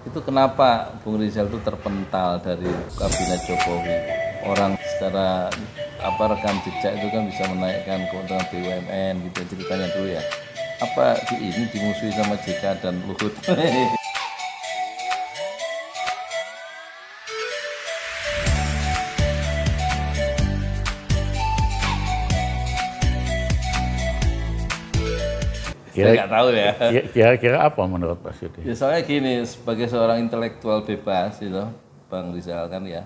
Itu kenapa Bung Rizal itu terpental dari kabinet Jokowi? Orang secara apa rekam jejak itu kan bisa menaikkan keuntungan BUMN gitu ceritanya dulu ya. Apa di ini dimusuhi sama JK dan Luhut? Saya nggak tahu ya. Kira- Kira-kira apa menurut Pak Sudi? Ya soalnya gini, sebagai seorang intelektual bebas gitu, Bang Rizal kan ya,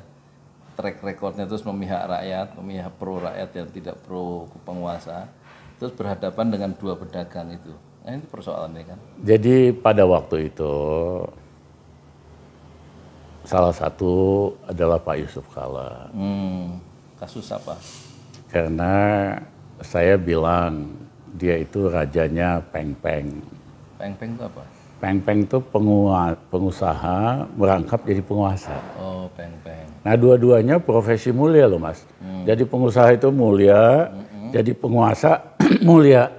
track recordnya terus memihak rakyat, memihak pro rakyat yang tidak pro penguasa, terus berhadapan dengan dua pedagang itu. Nah ini persoalannya kan. Jadi pada waktu itu salah satu adalah Pak Yusuf Kala. Hmm, kasus apa? Karena saya bilang dia itu rajanya peng-peng. Peng-peng itu apa? Peng-peng itu pengusaha merangkap jadi penguasa. Oh, peng-peng. Nah dua-duanya profesi mulia loh mas. Jadi pengusaha itu mulia, jadi penguasa mulia.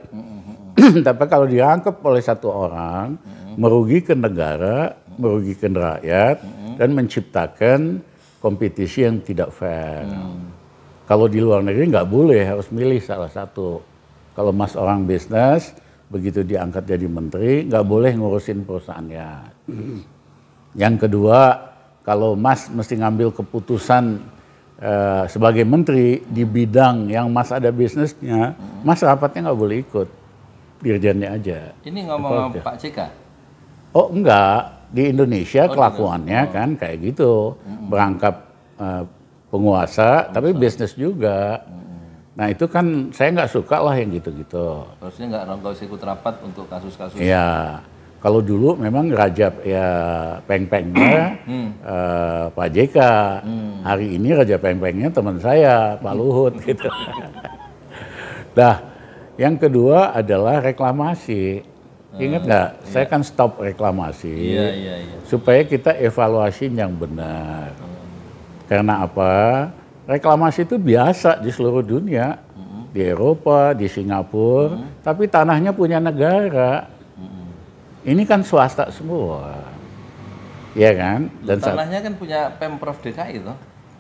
Tapi kalau dirangkap oleh satu orang, merugikan negara, merugikan rakyat, dan menciptakan kompetisi yang tidak fair. Kalau di luar negeri nggak boleh, harus milih salah satu. Kalau mas orang bisnis, begitu diangkat jadi menteri, nggak boleh ngurusin perusahaannya. Yang kedua, kalau Mas mesti ngambil keputusan eh, sebagai menteri di bidang yang Mas ada bisnisnya, Mas rapatnya nggak boleh ikut, dirjennya aja. Ini ngomong sama Pak JK? Oh enggak, di Indonesia kelakuannya kan kayak gitu, berangkap eh, penguasa, tapi bisnis juga. Nah itu kan saya nggak suka lah yang gitu-gitu. Harusnya nggak nggak ikut rapat untuk kasus-kasus. Iya, kalau dulu memang raja ya peng-pengnya eh, Pak JK. Hari ini raja peng-pengnya teman saya Pak Luhut gitu. Nah, yang kedua adalah reklamasi. Ingat nggak? Saya kan stop reklamasi Iya, iya, iya. supaya kita evaluasi yang benar. Karena apa? Reklamasi itu biasa di seluruh dunia, di Eropa, di Singapura, tapi tanahnya punya negara. Ini kan swasta semua, ya kan? Dan Tanahnya kan punya Pemprov DKI itu,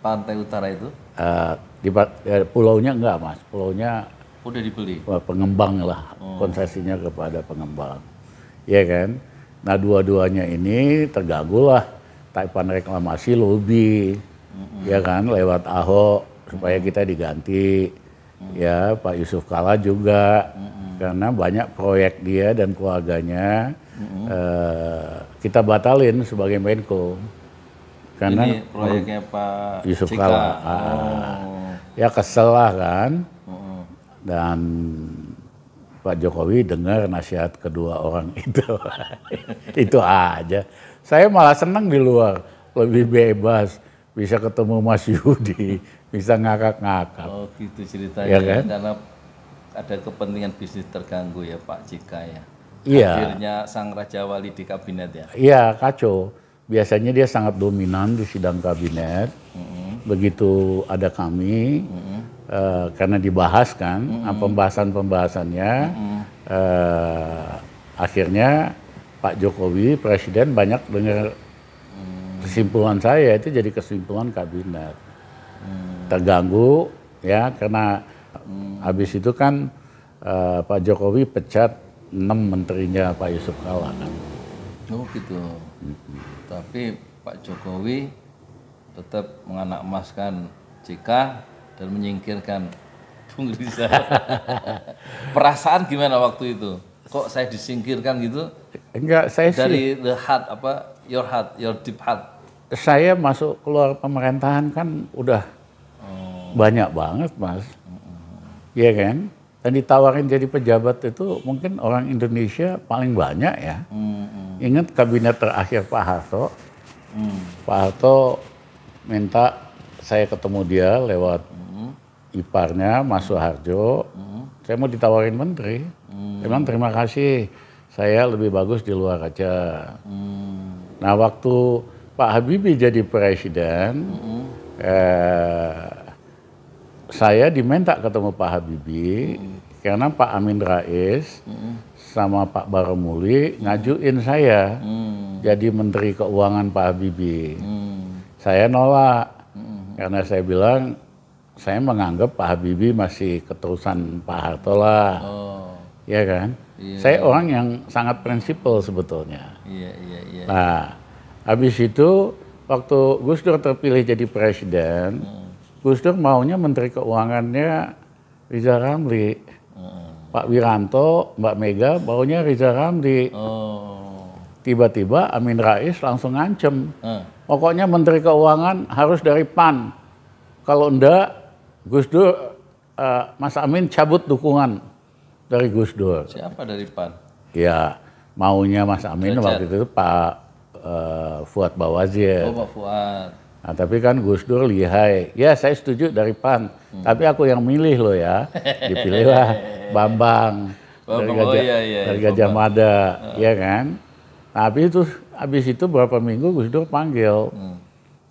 pantai utara itu, eh, di eh, pulaunya enggak mas, pulaunya udah dibeli. Pengembang lah. Konsesinya kepada pengembang. Ya kan? Nah dua-duanya ini terganggu lah. Taipan reklamasi lobby ya kan lewat Ahok supaya kita diganti ya Pak Yusuf Kala juga karena banyak proyek dia dan keluarganya eh, kita batalin sebagai Menko karena Ini proyeknya Pak Yusuf JK. Kala. Ah. Oh. ya kesel lah kan Mm-mm. dan Pak Jokowi dengar nasihat kedua orang itu. itu aja. Saya malah senang di luar, lebih bebas, bisa ketemu Mas Yudi, bisa ngakak-ngakak. Oh gitu ceritanya ya, kan? karena ada kepentingan bisnis terganggu ya Pak JK ya. Iya. Hadirnya sang Raja Wali di kabinet ya. Iya, kacau. Biasanya dia sangat dominan di sidang kabinet. Begitu ada kami, eh, karena dibahas kan, ah, pembahasan-pembahasannya, eh, akhirnya Pak Jokowi, Presiden banyak dengar kesimpulan saya itu jadi kesimpulan kabinet. Terganggu ya karena habis itu kan eh, Pak Jokowi pecat enam menterinya Pak Yusuf Kala kan. Oh gitu. Tapi Pak Jokowi tetap menganakmaskan JK dan menyingkirkan Bung Rizal. Perasaan gimana waktu itu? Kok saya disingkirkan gitu Enggak, saya sih dari the heart apa your heart, your deep heart. Saya masuk keluar pemerintahan kan udah banyak banget mas, Iya kan? Dan ditawarin jadi pejabat itu mungkin orang Indonesia paling banyak ya. Hmm, Ingat kabinet terakhir Pak Harto, hmm, Pak Harto minta saya ketemu dia lewat hmm, iparnya Mas Soeharjo. Saya mau ditawarin menteri. Dia bilang terima kasih, saya lebih bagus di luar aja. hmm, Nah waktu Pak Habibie jadi presiden, eh, saya diminta ketemu Pak Habibie karena Pak Amin Rais sama Pak Baromuli ngajuin saya hmm. jadi Menteri Keuangan Pak Habibie. Hmm. Saya nolak karena saya bilang saya menganggap Pak Habibie masih keterusan Pak Harto lah, Oh. ya kan? Saya orang yang sangat prinsipal sebetulnya. Iya, iya, iya. Nah, habis itu waktu Gus Dur terpilih jadi presiden, Gus Dur maunya Menteri Keuangannya Riza Ramli. Pak Wiranto, Mbak Mega maunya Riza Ramli. Oh. Tiba-tiba Amin Rais langsung ngancem. Eh. Pokoknya Menteri Keuangan harus dari PAN. Kalau enggak, Gus Dur, eh, Mas Amin cabut dukungan dari Gus Dur. Siapa dari PAN? Ya, maunya Mas Amin Derajat. waktu itu Pak eh, Fuad Bawazir. Oh, Pak Fuad. Nah, tapi kan Gus Dur lihai. Ya, saya setuju dari PAN. Tapi aku yang milih loh ya. Dipilihlah Bambang. dari Bambang, oh Gajah, iya, iya, dari iya, Gajah Mada, ya kan? Tapi itu habis itu beberapa minggu Gus Dur panggil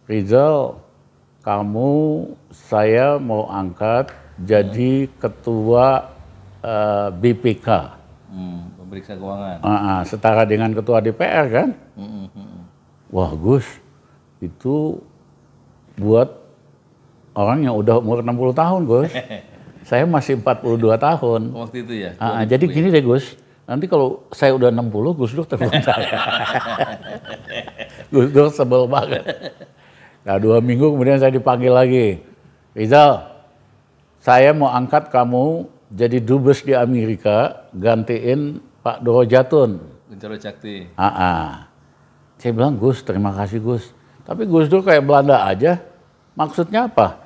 Rizal, kamu saya mau angkat jadi ketua eh, BPK. Hmm, pemeriksa keuangan. Ah, ah, setara dengan ketua DPR kan? Hmm, hmm. Wah Gus, itu buat orang yang udah umur 60 tahun Gus. saya masih 42 tahun. Waktu itu ya? Ah, ah, jadi gini deh Gus, nanti kalau saya udah 60, Gus Dur telepon saya. Gus Dur sebel banget. Nah dua minggu kemudian saya dipanggil lagi. Rizal, saya mau angkat kamu jadi dubes di Amerika, gantiin Pak Doro Jatun. Jakti. Ah, ah. Saya bilang Gus, terima kasih Gus. Tapi Gus Dur kayak Belanda aja. Maksudnya apa?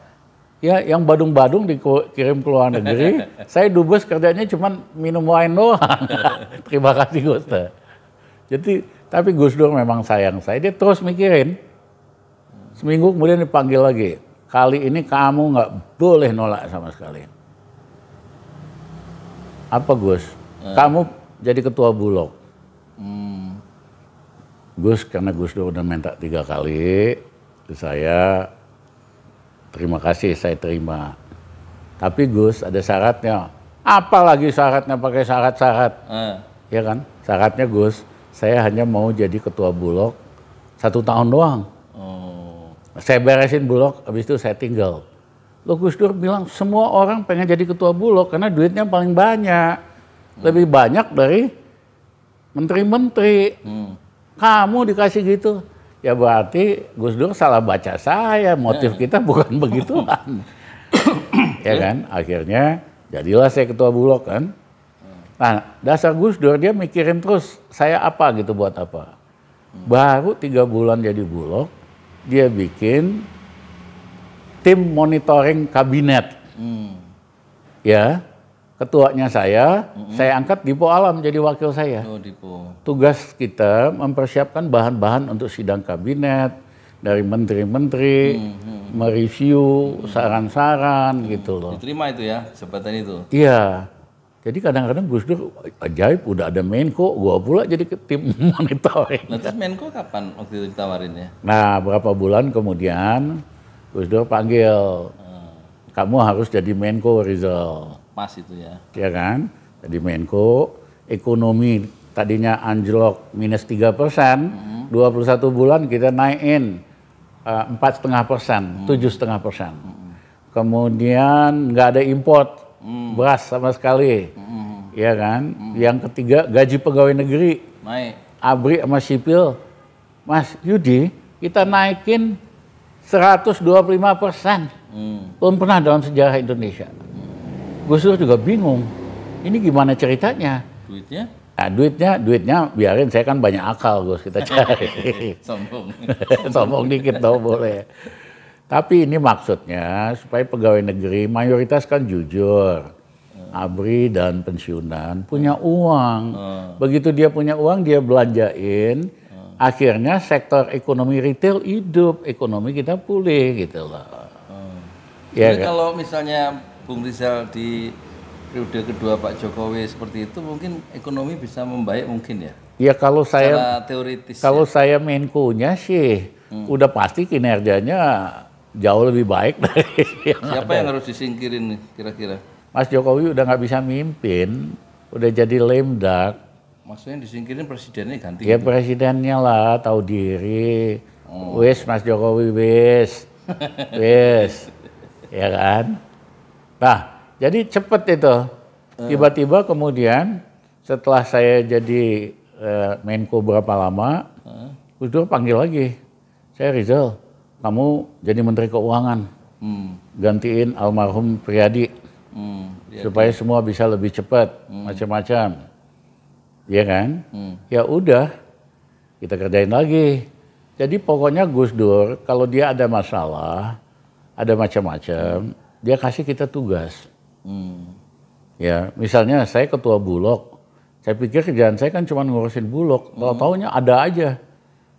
Ya, yang badung-badung dikirim ke luar negeri. saya dubes kerjanya cuma minum wine doang. terima kasih Gus. Jadi, tapi Gus Dur memang sayang saya. Dia terus mikirin. Seminggu kemudian dipanggil lagi. Kali ini kamu nggak boleh nolak sama sekali. Apa Gus? Kamu jadi ketua bulog. Hmm. Gus karena Gus Dur udah minta tiga kali, saya terima kasih saya terima. Tapi Gus ada syaratnya. Apalagi syaratnya pakai syarat-syarat, Eh. ya kan? Syaratnya Gus, saya hanya mau jadi ketua bulog satu tahun doang. Oh. Saya beresin bulog, habis itu saya tinggal. Lo Gus Dur bilang semua orang pengen jadi ketua bulog karena duitnya paling banyak, lebih banyak dari menteri-menteri. Hmm. Kamu dikasih gitu, ya berarti Gus Dur salah baca saya. Motif kita bukan begituan, ya kan? Akhirnya jadilah saya ketua bulog kan. Nah dasar Gus Dur dia mikirin terus saya apa gitu buat apa. Baru tiga bulan jadi bulog, dia bikin tim monitoring kabinet. Hmm. Ya, ketuanya saya, saya angkat Dipo Alam jadi wakil saya. Oh, Dipo. Tugas kita mempersiapkan bahan-bahan untuk sidang kabinet dari menteri-menteri, mereview saran-saran gitu loh. Diterima itu ya, jabatan itu. Iya. Jadi kadang-kadang Gus Dur ajaib udah ada Menko, gua pula jadi ke tim monitoring. Nah, terus Menko kapan waktu itu ditawarin ya? Nah, berapa bulan kemudian Gus Dur panggil, kamu harus jadi Menko Rizal. Pas itu ya. ya kan? Jadi Menko, ekonomi tadinya anjlok minus 3 persen, 21 bulan kita naikin eh, empat setengah persen, tujuh setengah persen. Kemudian nggak ada import beras sama sekali, ya kan? Yang ketiga gaji pegawai negeri, Naik. abri sama sipil, Mas Yudi kita naikin 125 persen. Hmm. Belum pernah dalam sejarah Indonesia. Gus Dur juga bingung. Ini gimana ceritanya? Duitnya Nah, duitnya, duitnya biarin saya kan banyak akal Gus kita cari. sombong. Sombong dikit tau boleh. Tapi ini maksudnya supaya pegawai negeri mayoritas kan jujur. Abri dan pensiunan punya uang. Begitu dia punya uang dia belanjain. Akhirnya sektor ekonomi retail hidup, ekonomi kita pulih gitu loh. Ya, Jadi kan? kalau misalnya Bung Rizal di periode kedua Pak Jokowi seperti itu mungkin ekonomi bisa membaik mungkin ya. ya kalau saya teoritis. Kalau ya. saya Menko-nya sih udah pasti kinerjanya jauh lebih baik dari yang Siapa yang harus disingkirin nih kira-kira? Mas Jokowi udah nggak bisa mimpin, udah jadi lame duck, Maksudnya disingkirin presidennya ganti. Ya presidennya lah tahu diri. Wis Mas Jokowi wis. wis. Ya kan? Nah, jadi cepet itu. Tiba-tiba kemudian setelah saya jadi eh, Menko berapa lama, Gus Dur panggil lagi. Saya Rizal, kamu jadi Menteri Keuangan. Hmm. Gantiin almarhum Priyadi Hmm. Ya. supaya semua bisa lebih cepat, macam-macam. Iya kan? Ya udah, kita kerjain lagi. Jadi pokoknya Gus Dur kalau dia ada masalah, ada macam-macam, dia kasih kita tugas. Hmm. Ya, misalnya saya ketua Bulog, saya pikir kerjaan saya kan cuma ngurusin Bulog. Tahu taunya ada aja.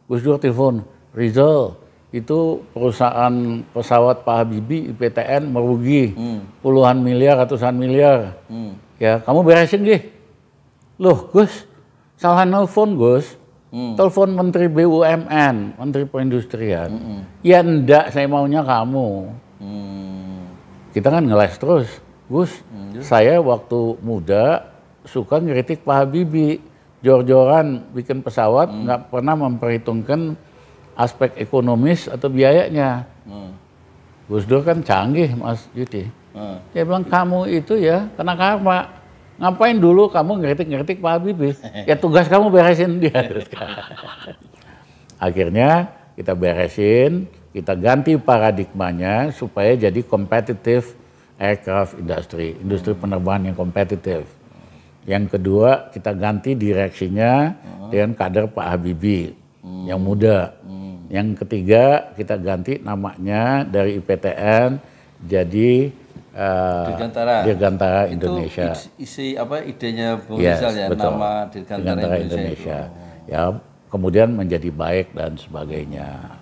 Gus Dur telepon, Rizal, itu perusahaan pesawat Pak Habibie IPTN merugi puluhan miliar, ratusan miliar. Hmm. Ya, kamu beresin deh. Loh, Gus, salah nelfon, Gus. Telepon Menteri BUMN, Menteri Perindustrian. Ya enggak, saya maunya kamu. Hmm. Kita kan ngeles terus. Gus, saya waktu muda suka ngeritik Pak Habibie. Jor-joran bikin pesawat, nggak pernah memperhitungkan aspek ekonomis atau biayanya. Hmm. Gus Dur kan canggih, Mas Yudi. Hmm. Dia bilang kamu itu ya kena karma. Ngapain dulu kamu ngeritik-ngeritik Pak Habibie? Ya tugas kamu beresin dia. Akhirnya kita beresin, kita ganti paradigmanya supaya jadi competitive aircraft industry, industri penerbangan yang kompetitif. Yang kedua, kita ganti direksinya dengan kader Pak Habibie yang muda. Yang ketiga, kita ganti namanya dari IPTN jadi eh, Dirgantara. Dirgantara Itu Indonesia. is- isi apa idenya Bung Yes, Rizal ya, betul. nama Dirgantara, Dirgantara Indonesia. itu. Indonesia. Ya, kemudian menjadi baik dan sebagainya.